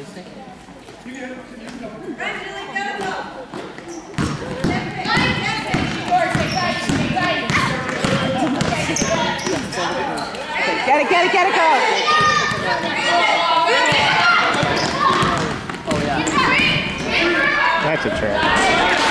Get it, get it, get it, girl. That's a trap.